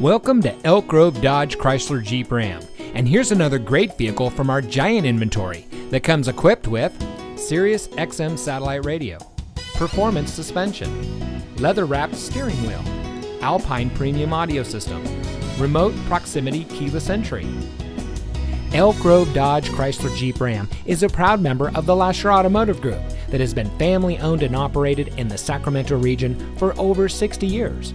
Welcome to Elk Grove Dodge Chrysler Jeep Ram. And here's another great vehicle from our giant inventory that comes equipped with Sirius XM satellite radio, performance suspension, leather wrapped steering wheel, Alpine premium audio system, remote proximity keyless entry. Elk Grove Dodge Chrysler Jeep Ram is a proud member of the Lasher Automotive Group that has been family owned and operated in the Sacramento region for over 60 years.